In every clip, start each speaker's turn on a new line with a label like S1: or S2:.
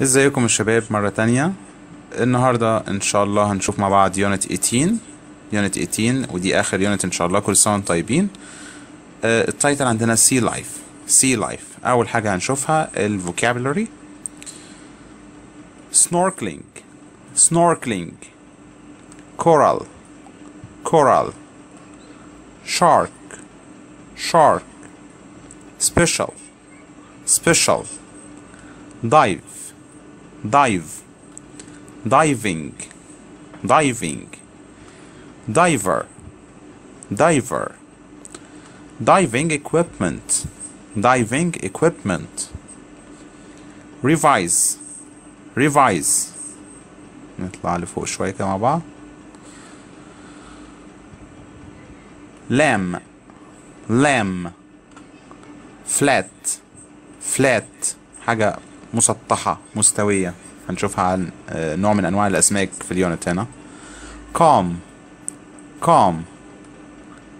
S1: ازيكم الشباب مرة تانية. النهاردة إن شاء الله هنشوف مع بعض يونت 18 يونت 18 ودي آخر يونت إن شاء الله كل سنة طيبين. آه التايتل عندنا سي لايف سي لايف أول حاجة هنشوفها الفوكابولري snorkeling. Snorkeling. Coral. Coral. Shark. Shark. Special. Special. Dive. dive diving diving diver diver diving equipment diving equipment revise revise نطلع لفوق شوية كده مع بعض lamb lamb flat flat حاجة مسطحة مستوية هنشوفها عن آه، نوع من أنواع الأسماك في اليونت هنا calm calm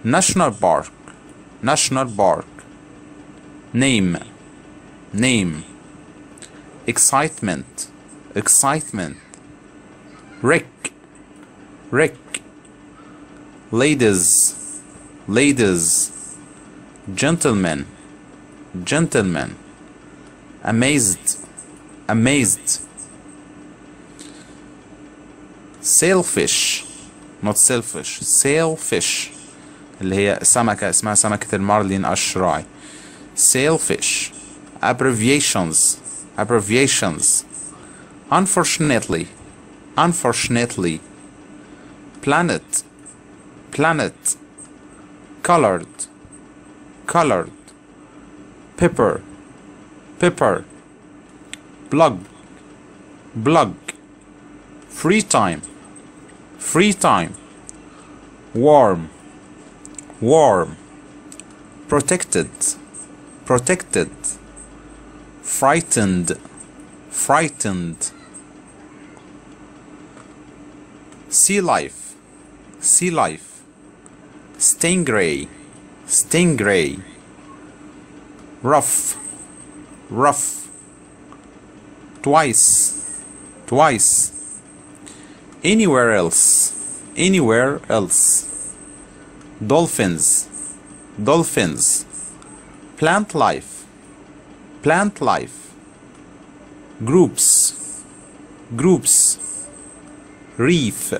S1: national park national park name name excitement excitement Rick Rick ladies ladies gentlemen gentlemen amazed amazed sailfish not selfish sailfish اللي هي سمكة اسمها سمكة المارلين الشراعي sailfish abbreviations abbreviations unfortunately unfortunately planet planet colored colored pepper pepper blog blog free time. Free time. Warm. Warm. Protected. Protected. Frightened. Frightened. Sea life. Sea life. Stingray stingray rough. Rough twice twice anywhere else anywhere else dolphins dolphins plant life plant life groups groups reef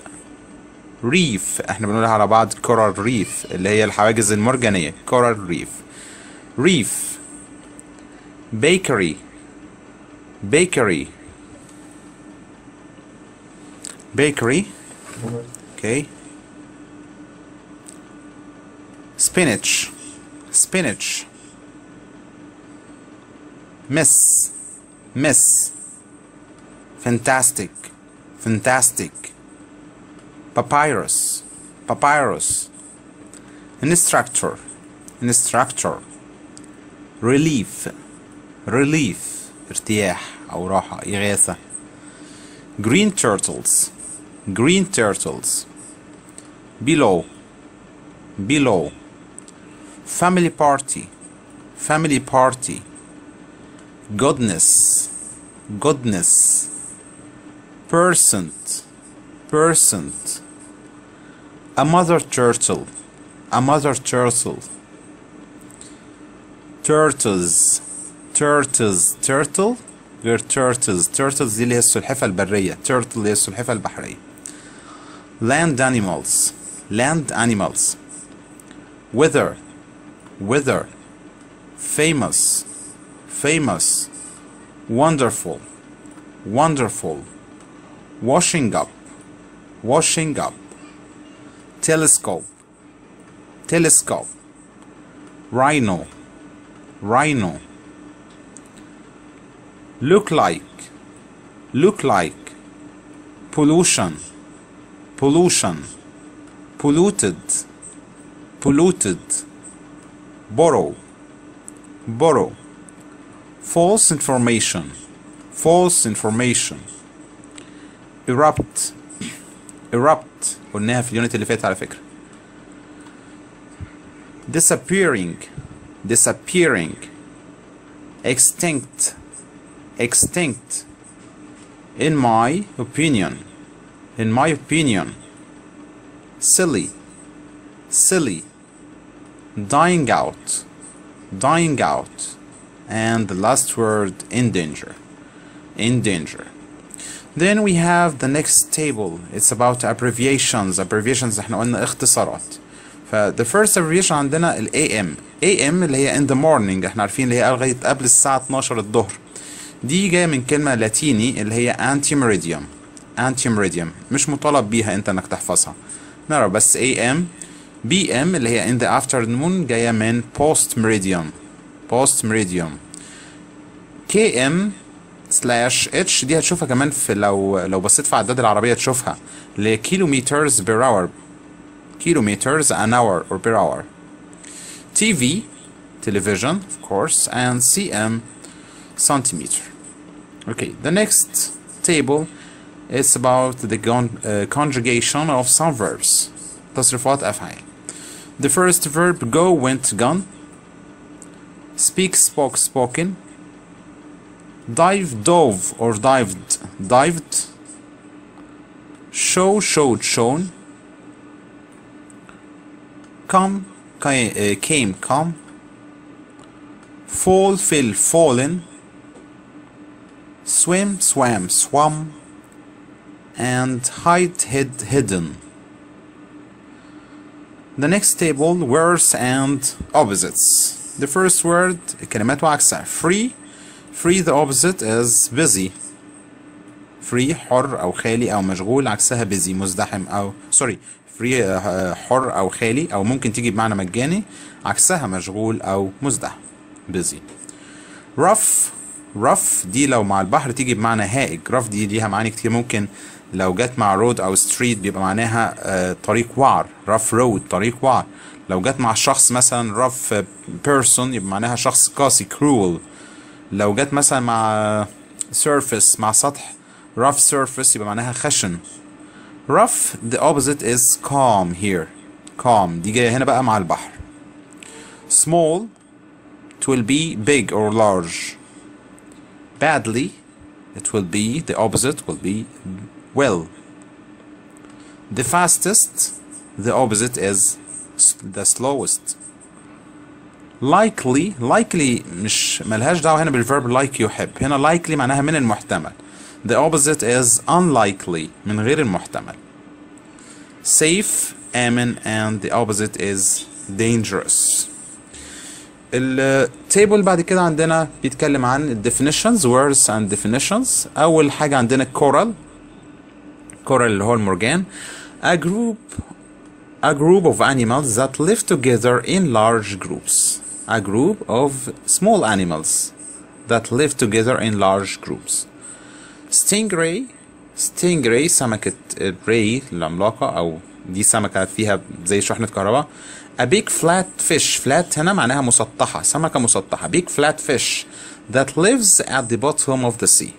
S1: reef احنا بنقولها على بعض coral reef اللي هي الحواجز المرجانية coral reef reef bakery bakery. Bakery. Okay. Spinach. Spinach. Miss. Miss. Fantastic. Fantastic. Papyrus. Papyrus. Instructor. Instructor. Relief. Relief ارتياح او راحة إغاثة green turtles green turtles below below family party family party goodness goodness percent percent a mother turtle a mother turtle turtles turtles turtle غير turtles turtles دي اللي هي السلحفة البرية turtle اللي هي السلحفة البحرية land animals land animals weather weather famous famous wonderful wonderful washing up washing up telescope telescope rhino rhino look like look like pollution pollution polluted polluted borrow borrow false information false information erupt erupt قلناها في اليونت اللي فات على فكرة disappearing disappearing extinct extinct in my opinion in my opinion silly silly dying out dying out and the last word in danger in danger then we have the next table it's about abbreviations abbreviations احنا قلنا اختصارات ف the first abbreviation عندنا ال AM AM اللي هي in the morning احنا عارفين اللي هي لغاية قبل الساعة 12 الظهر دي جاية من كلمة لاتيني اللي هي anti meridium anti meridium مش مطالب بيها انت انك تحفظها. نرى بس AM BM اللي هي in the afternoon جاية من post meridium post meridium KM سلاش اتش دي هتشوفها كمان في لو لو بصيت في عداد العربية تشوفها. اللي هي كيلومترز بير اور kilometers an hour or per hour. TV television of course. And cm centimeter. okay the next table is about the con- uh, conjugation of some verbs تصريفات أفعال the first verb go went gone speak spoke spoken dive dove or dived dived show showed shown come ca- uh, came come fall fill fallen swim swam swam and hide hid hidden the next table words and opposites the first word كلمات وعكسها free free the opposite is busy free حر أو خالي أو مشغول عكسها busy مزدحم أو sorry free آه، حر أو خالي أو ممكن تيجي بمعنى مجاني عكسها مشغول أو مزدحم busy rough rough دي لو مع البحر تيجي بمعنى هائج. rough دي ليها معاني كتير. ممكن لو جت مع road أو street بيبقى معناها آه، طريق وعر. rough road طريق وعر. لو جت مع شخص مثلا rough person يبقى معناها شخص قاسي cruel. لو جت مثلا مع surface مع سطح rough surface يبقى معناها خشن. rough the opposite is calm here. calm. دي جاية هنا بقى مع البحر. small it will be big or large. badly it will be the opposite will be well the fastest the opposite is s- the slowest likely likely مش ملهاش دعوة هنا بالverb like يحب هنا likely معناها من المحتمل the opposite is unlikely من غير المحتمل safe آمن and the opposite is dangerous التيبل بعد كده عندنا بيتكلم عن definitions words and definitions أول حاجة عندنا coral coral اللي هو المرجان a group a group of animals that live together in large groups a group of small animals that live together in large groups stingray stingray سمكة الري العملاقة أو دي سمكة فيها زي شحنة كهرباء a big flat fish flat هنا معناها مسطحة سمكة مسطحة big flat fish that lives at the bottom of the sea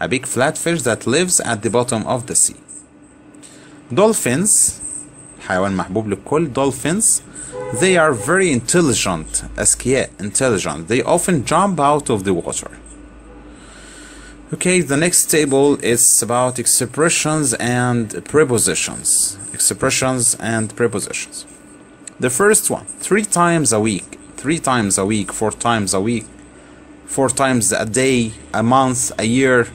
S1: a big flat fish that lives at the bottom of the sea dolphins حيوان محبوب للكل dolphins they are very intelligent أذكياء intelligent they often jump out of the water Okay, the next table is about expressions and prepositions. Expressions and prepositions. The first one, three times a week, three times a week, four times a week, four times a day, a month, a year.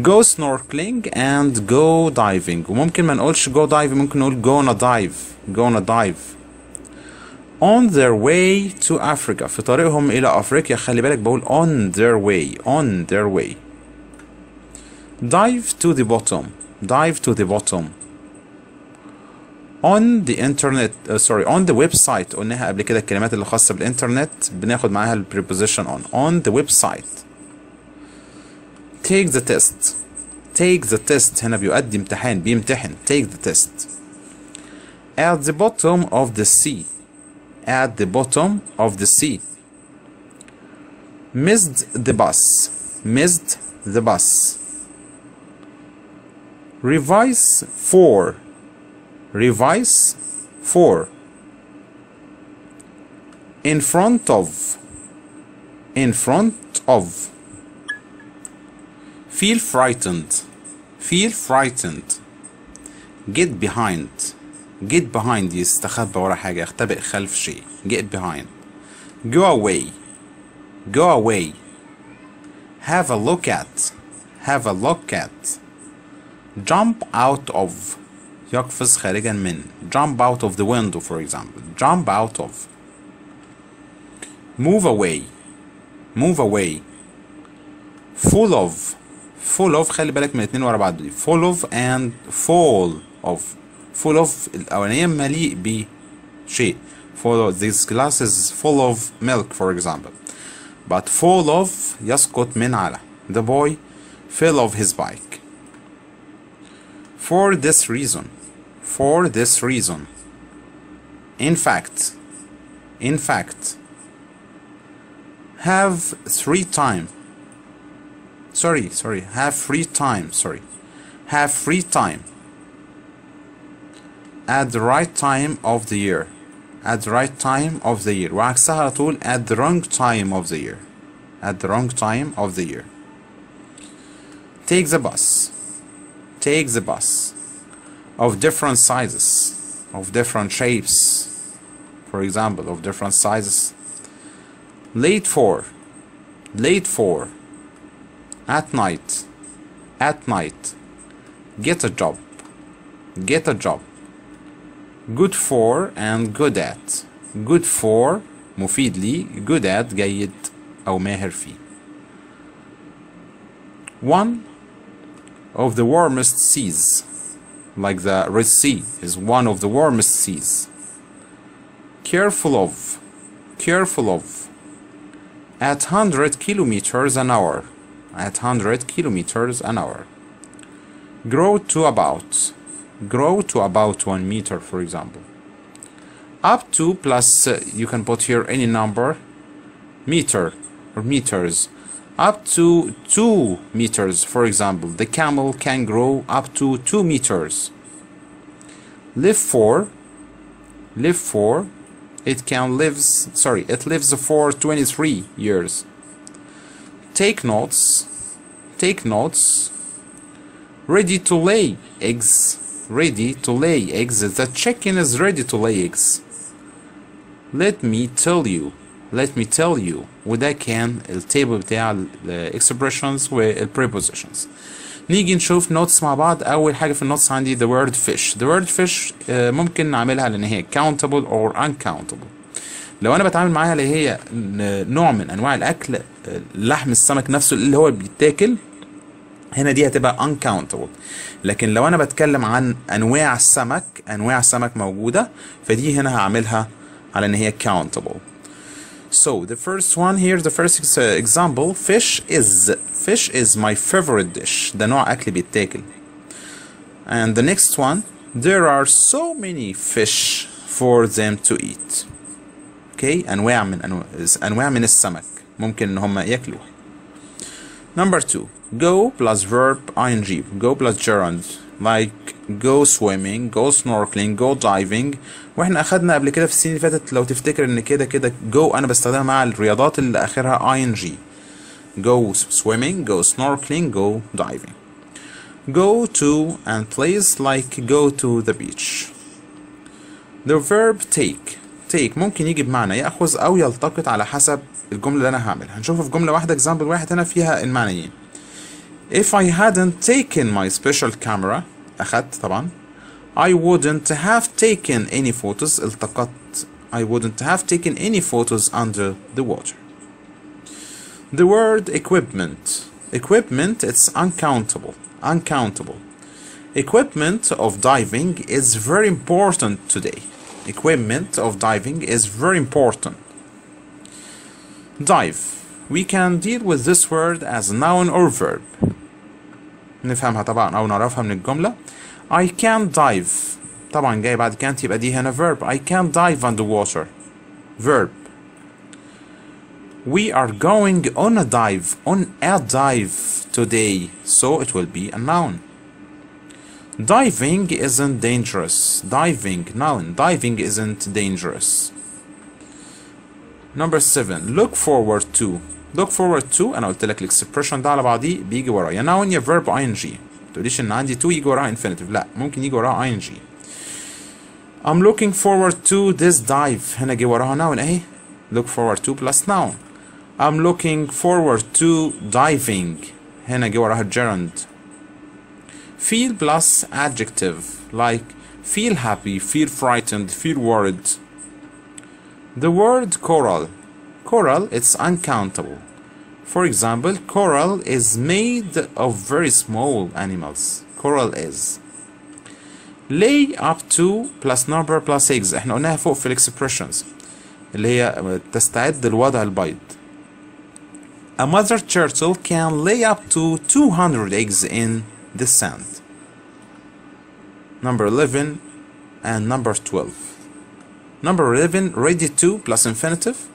S1: Go snorkeling and go diving. وممكن ما نقولش go diving ممكن نقول gonna dive, gonna dive. On their way to Africa في طريقهم إلى أفريقيا خلي بالك بقول on their way on their way dive to the bottom dive to the bottom on the internet uh, sorry on the website قلناها قبل كده الكلمات اللي خاصة بالإنترنت بناخد معاها ال preposition on on the website take the test take the test هنا بيؤدي امتحان بيمتحن take the test at the bottom of the sea at the bottom of the sea. Missed the bus. Missed the bus. Revise for. Revise for. In front of. In front of. feel frightened feel frightened get behind get behind يستخبى ورا حاجة يختبئ خلف شيء get behind go away go away have a look at have a look at jump out of يقفز خارجا من jump out of the window for example jump out of move away move away full of full of خلي بالك من الاتنين ورا بعض دي full of and fall of full of الأولانية مليء بشيء full of this glass is full of milk for example but full of يسقط من على the boy fell off his bike for this reason for this reason in fact in fact have three time sorry sorry have free time sorry have free time at the right time of the year at the right time of the year وعكسها على طول at the wrong time of the year at the wrong time of the year take the bus take the bus of different sizes of different shapes for example of different sizes late for late for at night at night get a job get a job good for and good at good for مفيد لي good at جيد أو ماهر فيه one of the warmest seas like the Red Sea is one of the warmest seas. Careful of careful of. At 100 kilometers an hour at 100 kilometers an hour. Grow to about grow to about 1 meter for example. Up to plus uh, you can put here any number meter or meters up to 2 meters. For example the camel can grow up to 2 meters. Live for live for it can lives sorry it lives for 23 years. Take notes take notes. Ready to lay eggs ready to lay eggs. The chicken is ready to lay eggs. Let me tell you let me tell you وده كان التيبل بتاع ال expressions وال prepositions. نيجي نشوف notes مع بعض. أول حاجة في النوتس عندي the word fish. The word fish آه، ممكن نعملها لأن هي countable or uncountable. لو أنا بتعامل معاها اللي هي نوع من أنواع الأكل آه، لحم السمك نفسه اللي هو بيتاكل هنا دي هتبقى uncountable. لكن لو أنا بتكلم عن أنواع السمك أنواع سمك موجودة فدي هنا هعملها على إن هي countable. So the first one here, the first ex- uh, example, fish is fish is my favorite dish. ده نوع أكل بيتاكل. And the next one, there are so many fish for them to eat. Okay, أنواع من أنواع, أنواع من السمك ممكن إن هم ياكلوها. Number two, go plus verb ing, go plus gerund, like go swimming, go snorkeling, go diving. واحنا اخدنا قبل كده في السنين اللي فاتت لو تفتكر ان كده كده go انا بستخدمها مع الرياضات اللي اخرها ing. Go swimming, go snorkeling, go diving. Go to and place like go to the beach. The verb take take ممكن يجي بمعنى يأخذ أو يلتقط على حسب الجملة اللي أنا هعملها هنشوفها في جملة واحدة example واحد هنا فيها المعنيين If I hadn't taken my special camera أخدت طبعا I wouldn't have taken any photos التقطت I wouldn't have taken any photos under the water The word equipment equipment it's uncountable uncountable Equipment of diving is very important today. Equipment of diving is very important. Dive. We can deal with this word as a noun or verb. نفهمها طبعا أو نعرفها من الجملة. I can dive. طبعا جاي بعد can't يبقى دي هنا verb. I can dive underwater. Verb. We are going on a dive. On a dive today. So it will be a noun. Diving isn't dangerous. Diving, noun. Diving isn't dangerous. Number seven. Look forward to. look forward to انا قلت لك الاكسبريشن ده على بعضيه بيجي وراه يا noun يا verb ing ما تقوليش ان عندي to يجي وراها infinitive لا ممكن يجي وراها ing I'm looking forward to this dive هنا جه وراها noun اهي look forward to plus noun I'm looking forward to diving هنا جه وراها gerund feel plus adjective like feel happy feel frightened feel worried the word coral coral it's uncountable for example coral is made of very small animals coral is lay up to plus number plus eggs احنا قلناها فوق في الاكسبريشنز اللي هي تستعد لوضع البيض A mother turtle can lay up to 200 eggs in the sand. Number 11 and number 12. Number 11 ready to plus infinitive,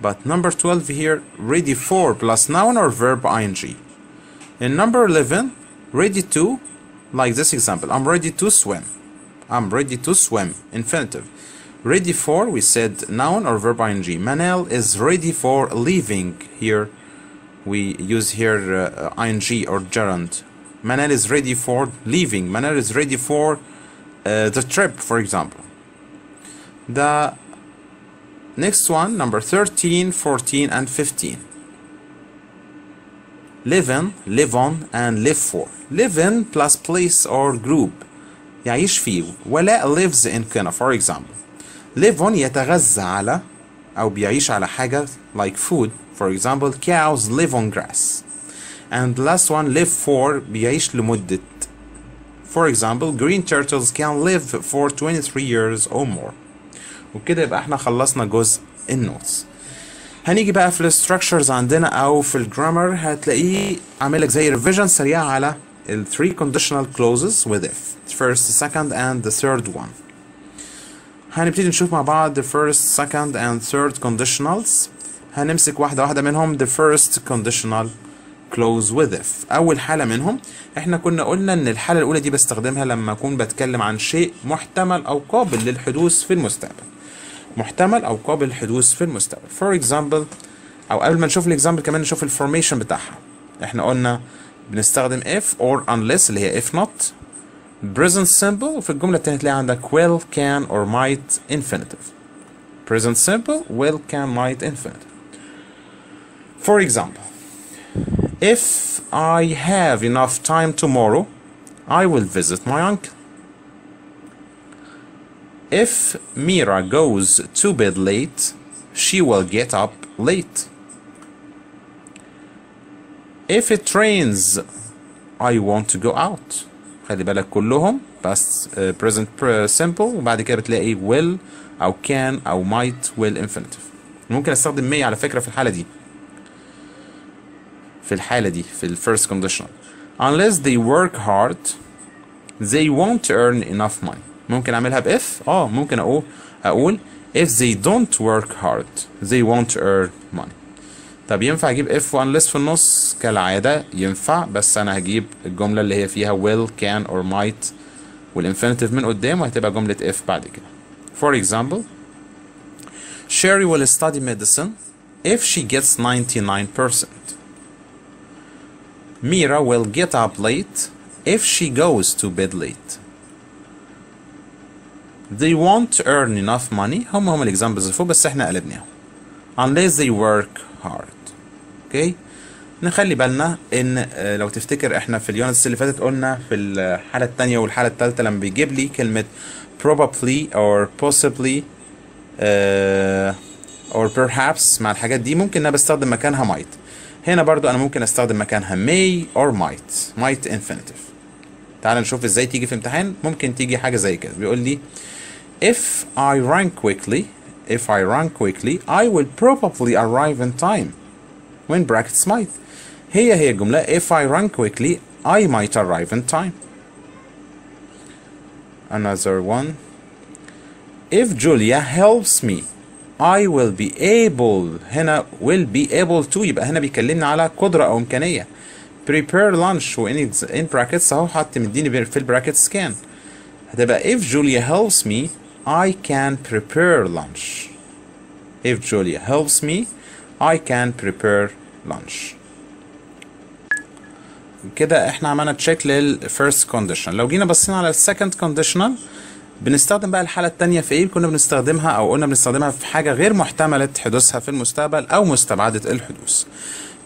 S1: but number 12 here ready for plus noun or verb ing. In number 11, ready to, like this example, I'm ready to swim. I'm ready to swim, infinitive. Ready for, we said noun or verb ing. Manel is ready for leaving here. We use here uh, ing or gerund. Manel is ready for leaving. Manel is ready for uh, the trip, for example. The next one, number 13, 14, and 15. Live in, live on, and live for. Live in plus place or group. يعيش فيه. ولاء lives in كنا, for example. live on يتغذى على أو بيعيش على حاجة like food. For example, cows live on grass. And last one, live for بيعيش لمدة. For example, green turtles can live for 23 years or more. وبكده يبقى إحنا خلصنا جزء النوتس. هنيجي بقى في الستراكشرز عندنا أو في الجرامر هتلاقيه عامل لك زي ريفيجن سريع على ال three conditional clauses with if. First, second, and the third one. هنبتدي نشوف مع بعض the first, second, and third conditionals. هنمسك واحدة واحدة منهم the first conditional clause with if أول حالة منهم إحنا كنا قلنا إن الحالة الأولى دي بستخدمها لما أكون بتكلم عن شيء محتمل أو قابل للحدوث في المستقبل محتمل أو قابل للحدوث في المستقبل for example أو قبل ما نشوف الإكزامبل كمان نشوف الفورميشن بتاعها إحنا قلنا بنستخدم if or unless اللي هي if not present simple وفي الجملة التانية تلاقي عندك will can or might infinitive present simple will can might infinitive For example, if I have enough time tomorrow, I will visit my uncle. If Mira goes to bed late, she will get up late. If it rains, I want to go out. خلي بالك كلهم بس uh, present simple وبعد كده بتلاقي will أو can أو might will infinitive. ممكن استخدم may على فكرة في الحالة دي. في الحالة دي في ال first conditional unless they work hard they won't earn enough money ممكن اعملها ب if آه ممكن أقول أقول if they don't work hard they won't earn money طب ينفع أجيب if و unless في النص كالعادة ينفع بس أنا هجيب الجملة اللي هي فيها will can or might والinfinitive من قدام وهتبقى جملة if بعد كده for example Sherry will study medicine if she gets 99% Mira will get up late if she goes to bed late. They won't earn enough money هم هم الاكزامبلز اللي فوق بس إحنا قلبناهم unless they work hard. أوكي okay. نخلي بالنا إن لو تفتكر إحنا في اليونتس اللي فاتت قلنا في الحالة التانية والحالة التالتة لما بيجيب لي كلمة probably or possibly uh, or perhaps مع الحاجات دي ممكن أنا بستخدم مكانها might. هنا برضو أنا ممكن أستخدم مكانها may or might might infinitive تعال نشوف إزاي تيجي في امتحان ممكن تيجي حاجة زي كده بيقول لي if I run quickly if I run quickly I will probably arrive in time when brackets might هي هي الجملة if I run quickly I might arrive in time another one if Julia helps me I will be able هنا will be able to يبقى هنا بيكلمنا على قدرة أو إمكانية prepare lunch و in, in brackets أهو حط مديني في البراكتس can هتبقى if Julia helps me I can prepare lunch. If Julia helps me I can prepare lunch. كده إحنا عملنا تشيك للفيرست كونديشن لو جينا بصينا على السكند كونديشنال بنستخدم بقى الحالة التانية في إيه؟ كنا بنستخدمها أو قلنا بنستخدمها في حاجة غير محتملة حدوثها في المستقبل أو مستبعدة الحدوث.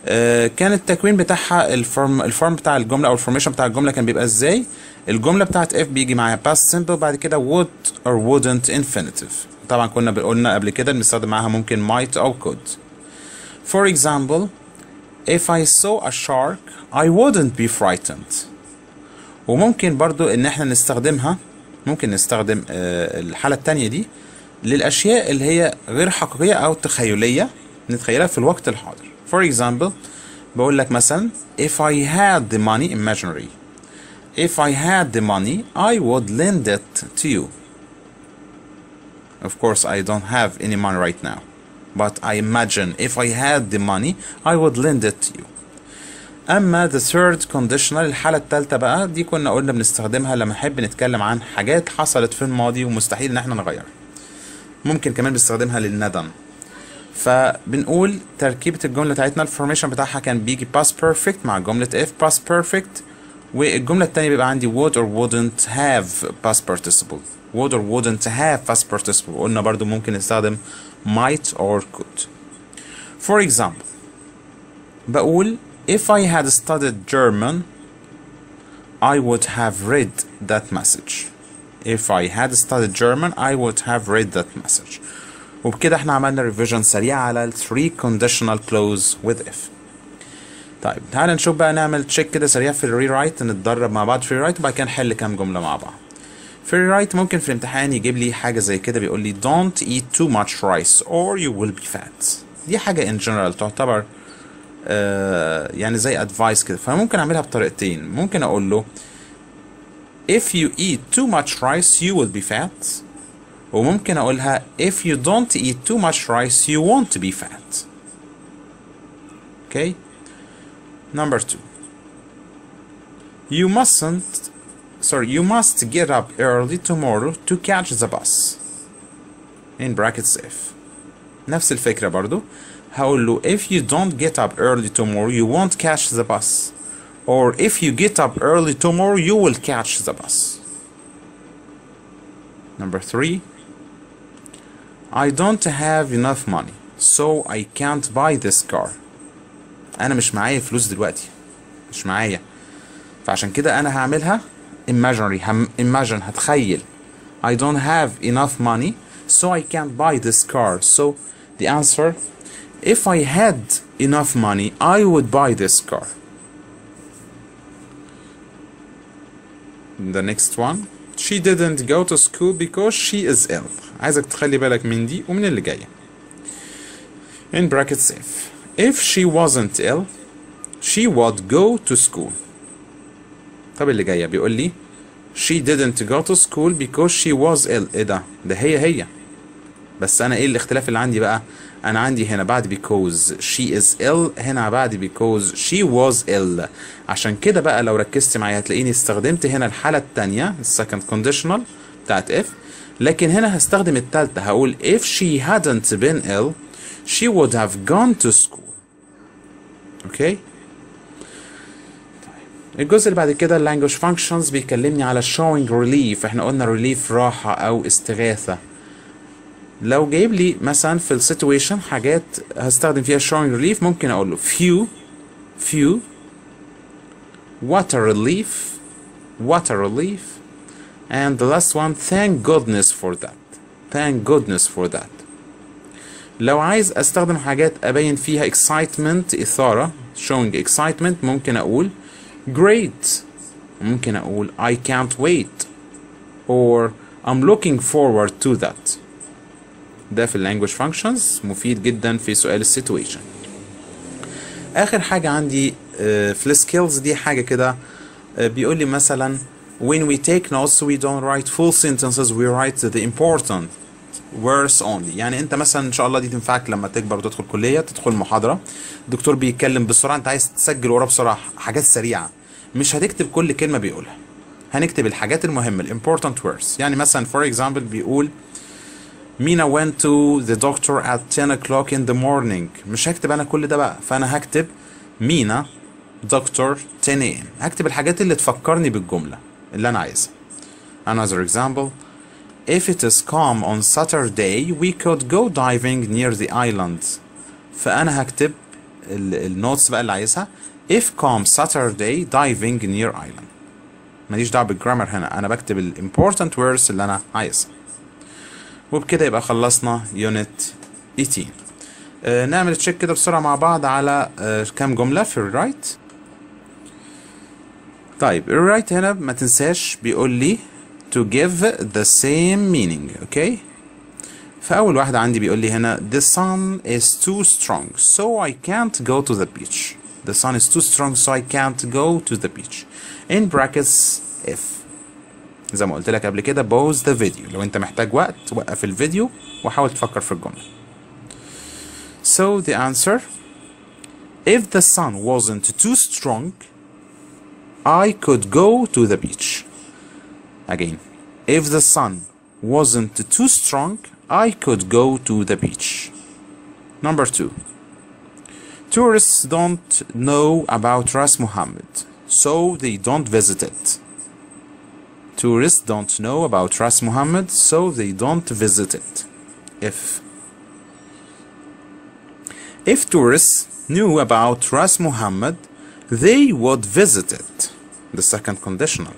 S1: آه كان التكوين بتاعها الفورم الفورم بتاع الجملة أو الفورميشن بتاع الجملة كان بيبقى إزاي؟ الجملة بتاعت if بيجي معاها past simple بعد كده would or wouldn't infinitive. طبعا كنا قلنا قبل كده بنستخدم معاها ممكن might أو could. For example if I saw a shark I wouldn't be frightened. وممكن برضو إن إحنا نستخدمها ممكن نستخدم آه الحالة التانية دي للأشياء اللي هي غير حقيقية أو تخيلية نتخيلها في الوقت الحاضر. For example بقول لك مثلا if I had the money imaginary. If I had the money I would lend it to you. Of course I don't have any money right now. But I imagine if I had the money I would lend it to you. أما the third conditional الحالة الثالثة بقى دي كنا قلنا بنستخدمها لما نحب نتكلم عن حاجات حصلت في الماضي ومستحيل إن إحنا نغيرها. ممكن كمان بنستخدمها للندم. فبنقول تركيبة الجملة بتاعتنا الفورميشن بتاعها كان بيجي past perfect مع جملة if past perfect. والجملة التانية بيبقى عندي would or wouldn't have past participle would or wouldn't have past participle قلنا برضو ممكن نستخدم might or could for example بقول if I had studied German I would have read that message if I had studied German I would have read that message وبكده إحنا عملنا ريفيجن سريع على ال 3 conditional clause with if طيب تعال نشوف بقى نعمل تشيك كده سريع في الري رايت نتدرب مع بعض في الري رايت وبعد كده نحل كام جملة مع بعض. في الري رايت ممكن في الامتحان يجيب لي حاجة زي كده بيقول لي don't eat too much rice or you will be fat. دي حاجة in general تعتبر آه يعني زي advice كده. فممكن أعملها بطريقتين. ممكن أقول له if you eat too much rice you will be fat. وممكن أقولها if you don't eat too much rice you won't be fat. Okay number two you mustn't sorry you must get up early tomorrow to catch the bus in brackets if نفس الفكرة برضو هقول له if you don't get up early tomorrow you won't catch the bus or if you get up early tomorrow you will catch the bus number three I don't have enough money so I can't buy this car أنا مش معايا فلوس دلوقتي مش معايا فعشان كده أنا هعملها imaginary imagine هتخيل I don't have enough money so I can't buy this car so the answer if I had enough money I would buy this car the next one she didn't go to school because she is ill عايزك تخلي بالك من دي ومن اللي جاية in brackets if if she wasn't ill she would go to school طب اللي جاية بيقول لي she didn't go to school because she was ill ايه ده ده هي هي بس انا ايه الاختلاف اللي عندي بقى انا عندي هنا بعد because she is ill هنا بعد because she was ill عشان كده بقى لو ركزت معايا هتلاقيني استخدمت هنا الحالة التانية السكند conditional بتاعت if لكن هنا هستخدم التالتة هقول if she hadn't been ill she would have gone to school أوكي الجزء اللي بعد كده language functions بيكلمني على showing relief إحنا قلنا relief راحة أو استغاثة لو جايب لي مثلا في السيتويشن حاجات هستخدم فيها showing relief ممكن أقول له few few water relief water relief and the last one thank goodness for that thank goodness for that لو عايز استخدم حاجات ابين فيها excitement اثارة showing excitement ممكن أقول great ممكن أقول I can't wait or I'm looking forward to that ده في اللانجوج functions مفيد جدا في سؤال السيتويشن اخر حاجة عندي في السكيلز دي حاجة كده بيقول لي مثلا when we take notes we don't write full sentences we write the important words only. يعني انت مثلا إن شاء الله دي تنفعك لما تكبر وتدخل كلية تدخل محاضرة. الدكتور بيتكلم بسرعة انت عايز تسجل وراه بسرعة حاجات سريعة. مش هتكتب كل كلمة بيقولها. هنكتب الحاجات المهمة ال important words. يعني مثلا for example بيقول مينا went to the doctor at 10 o'clock in the morning. مش هكتب أنا كل ده بقى. فأنا هكتب مينا دكتور 10 a.m. هكتب الحاجات اللي تفكرني بالجملة اللي أنا عايزها. Another example if it is calm on Saturday we could go diving near the island فأنا هكتب النوتس بقى اللي عايزها. If calm Saturday diving near island. ماليش دعوة بالجرامر هنا. أنا بكتب الامبورتنت words اللي أنا عايزها. وبكده يبقى خلصنا يونت 18 آه نعمل تشيك كده بسرعة مع بعض على آه كام جملة في الرايت طيب الرايت هنا ما تنساش بيقول لي to give the same meaning اوكي فاول واحده عندي بيقول لي هنا the sun is too strong so I can't go to the beach the sun is too strong so I can't go to the beach in brackets if زي ما قلت لك قبل كده pause the video لو انت محتاج وقت وقف الفيديو وحاول تفكر في الجملة so the answer if the sun wasn't too strong I could go to the beach again if the sun wasn't too strong I could go to the beach number two tourists don't know about Ras Muhammad so they don't visit it Tourists don't know about Ras Muhammad, so they don't visit it. If if tourists knew about Ras Muhammad, they would visit it. The second conditional.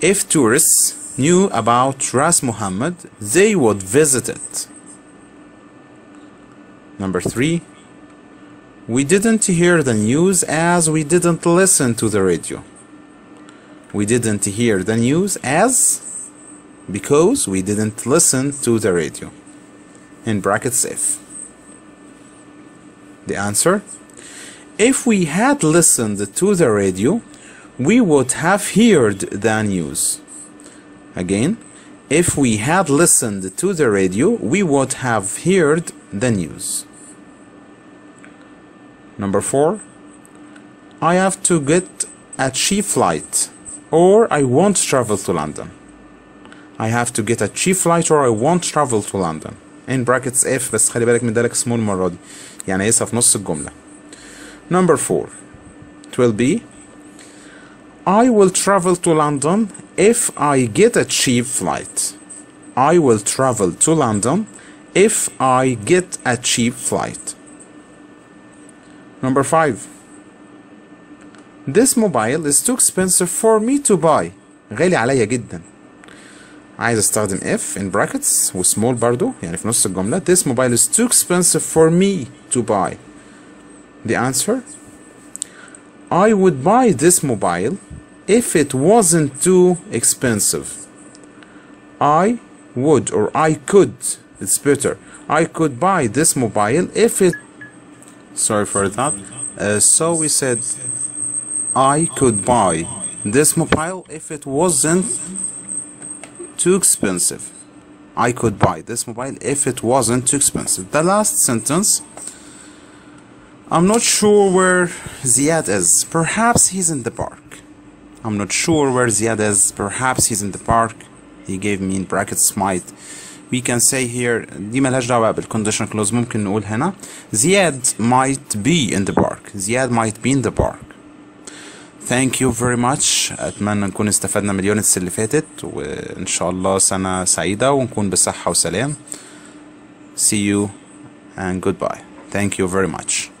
S1: If tourists knew about Ras Muhammad, they would visit it. Number three. We didn't hear the news as we didn't listen to the radio. We didn't hear the news as because we didn't listen to the radio. In brackets if. The answer If we had listened to the radio, we would have heard the news. Again, if we had listened to the radio, we would have heard the news. Number four, I have to get a cheap flight or I won't travel to London. I have to get a cheap flight or I won't travel to London. In brackets if بس خلي بالك من ده لك small المرة دي يعني قايسها في نص الجملة. Number four it will be I will travel to London if I get a cheap flight. I will travel to London if I get a cheap flight. Number five This mobile is too expensive for me to buy. غالي عليا جدا. عايز استخدم if in brackets وسمول برضو يعني في نص الجملة. This mobile is too expensive for me to buy. The answer I would buy this mobile if it wasn't too expensive. I would or I could, it's better. I could buy this mobile if it. Sorry for that. Uh, so we said I could buy this mobile if it wasn't too expensive. I could buy this mobile if it wasn't too expensive. The last sentence. I'm not sure where Ziad is. Perhaps he's in the park. I'm not sure where Ziad is. Perhaps he's in the park. He gave me in brackets might. We can say here دي ملهاش دعوة بالconditional clause ممكن نقول هنا Ziad might be in the park. Ziad might be in the park. Thank you very much أتمنى نكون استفدنا من اليونتس اللي فاتت وإن شاء الله سنة سعيدة ونكون بصحة وسلام. See you and goodbye. Thank you very much.